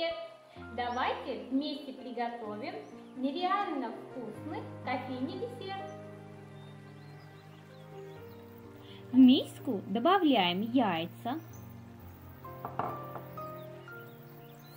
привет! Давайте вместе приготовим нереально вкусный кофейный десерт. В миску добавляем яйца,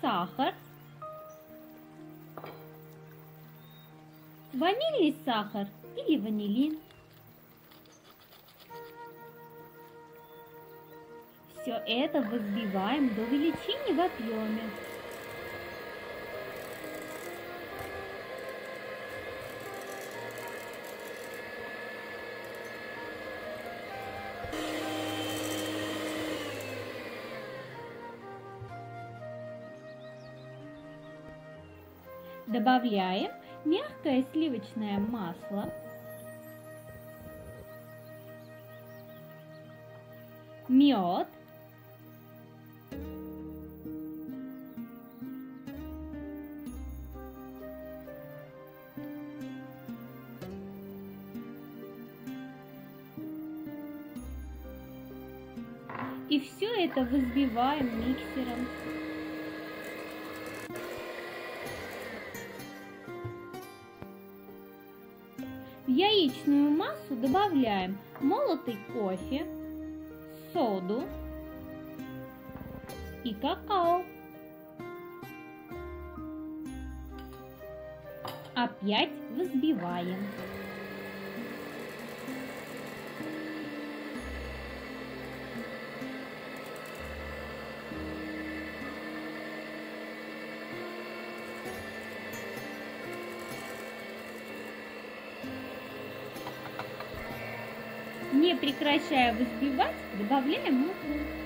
сахар, ванильный сахар или ванилин. Все это взбиваем до величины в объеме. Добавляем мягкое сливочное масло, мед, и все это взбиваем миксером. Яичную массу добавляем молотый кофе, соду и какао. Опять взбиваем. Прекращая взбивать, добавляем муку.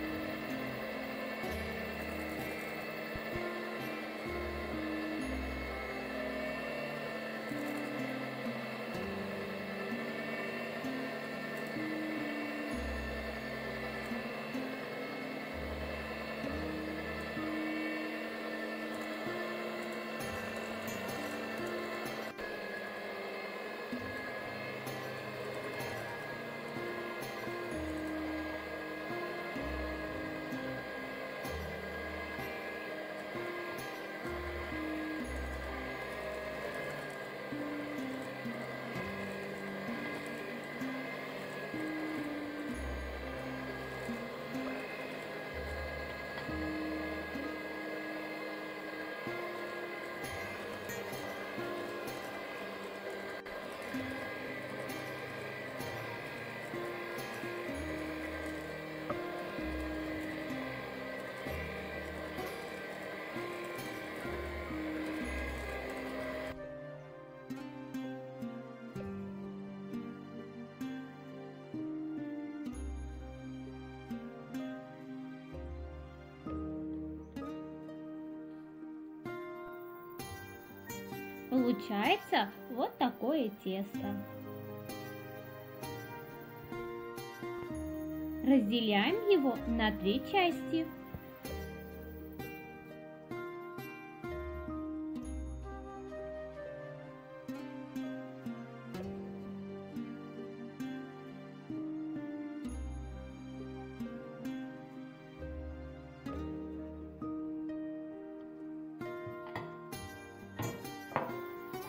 Получается вот такое тесто. Разделяем его на три части.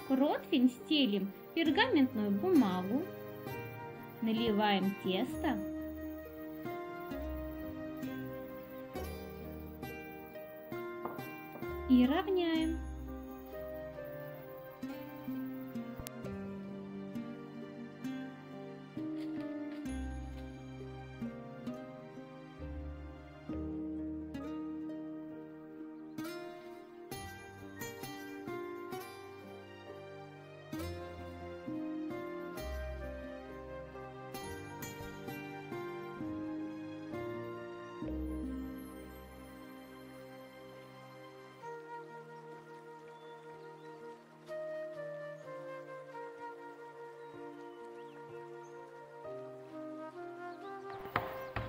Противень стелим пергаментную бумагу, наливаем тесто, и равняем.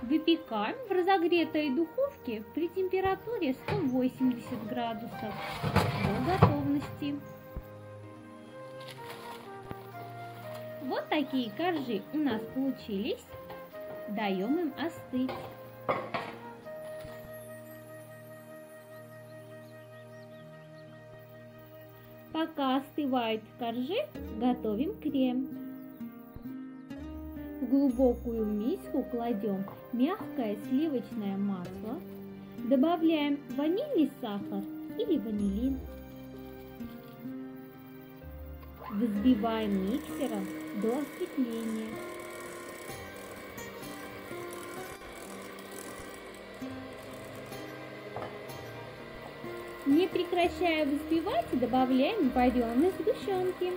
Выпекаем в разогретой духовке при температуре 180 градусов до готовности. Вот такие коржи у нас получились. Даем им остыть. Пока остывает коржи, готовим крем. В глубокую миску кладем мягкое сливочное масло, добавляем ванильный сахар или ванилин. Взбиваем миксером до осветления. Не прекращая взбивать, добавляем вареные сгущенки.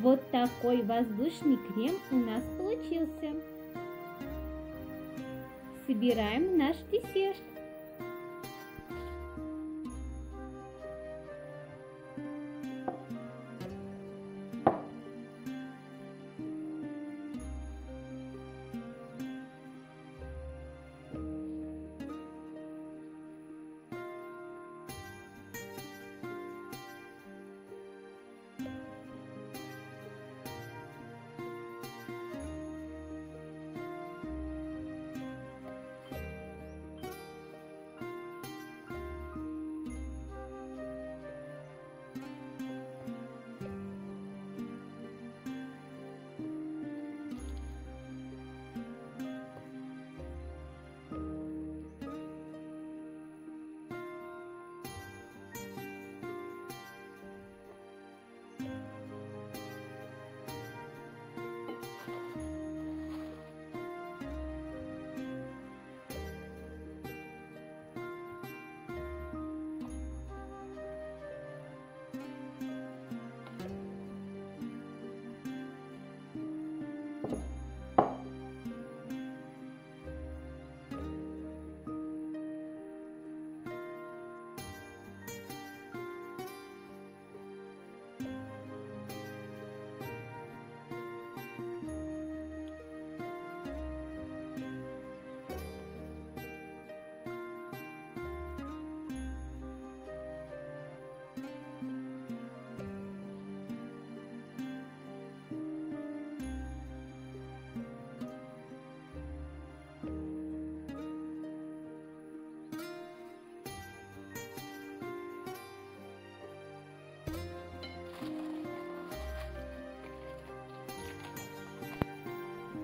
Вот такой воздушный крем у нас получился. Собираем наш десерт.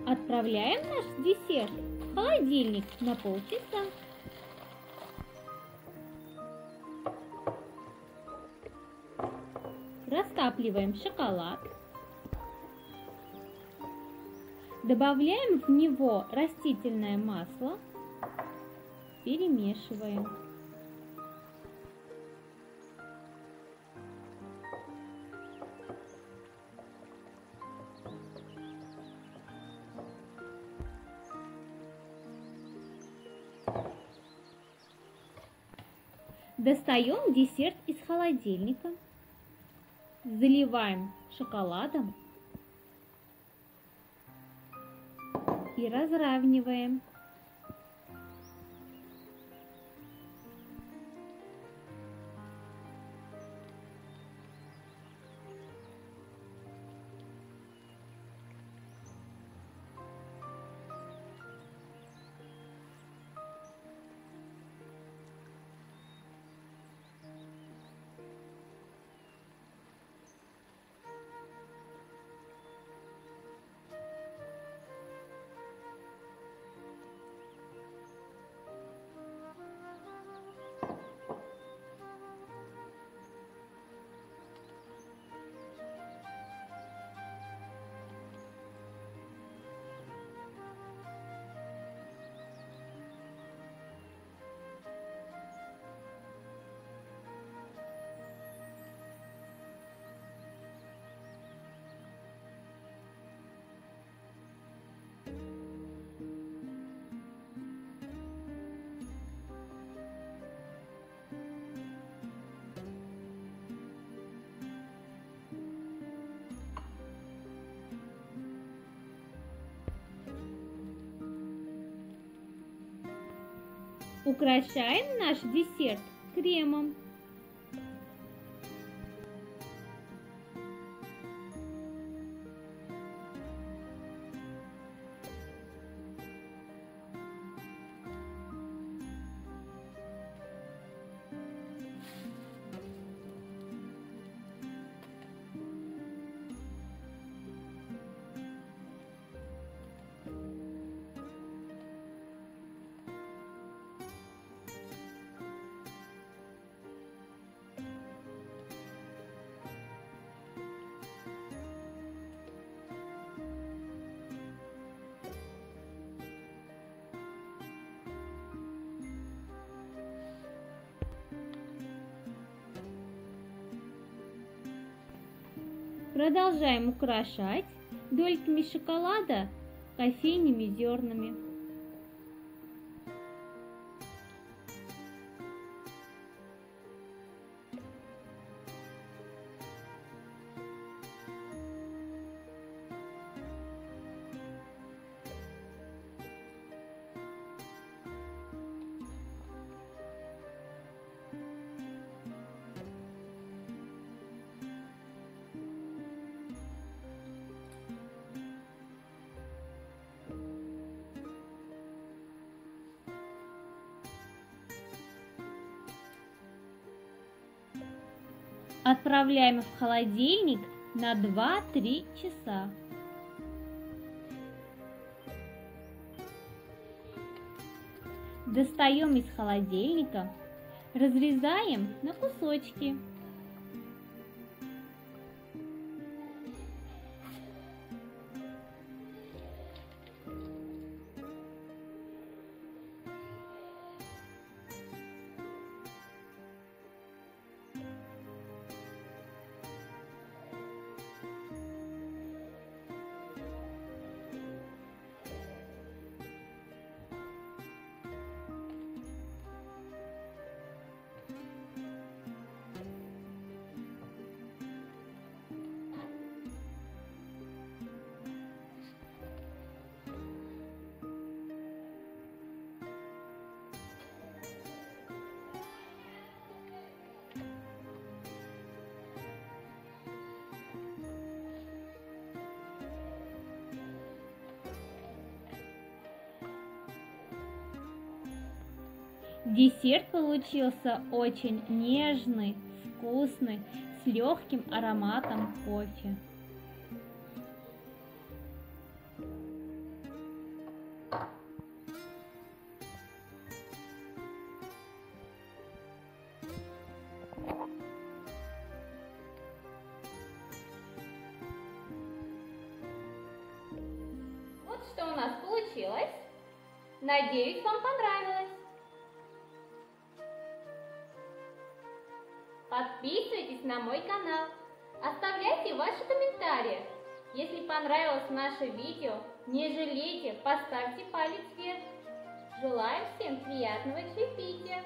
Отправляем наш десерт в холодильник на полчаса. Растапливаем шоколад. Добавляем в него растительное масло. Перемешиваем. Достаем десерт из холодильника. Заливаем шоколадом и разравниваем. Украшаем наш десерт кремом. Продолжаем украшать дольками шоколада кофейными зернами. Отправляем в холодильник на 2-3 часа. Достаем из холодильника, разрезаем на кусочки. Десерт получился очень нежный, вкусный, с легким ароматом кофе. Вот что у нас получилось. Надеюсь, вам понравилось. На мой канал. Оставляйте ваши комментарии. Если понравилось наше видео, не жалейте, поставьте палец вверх. Желаю всем приятного чаепития.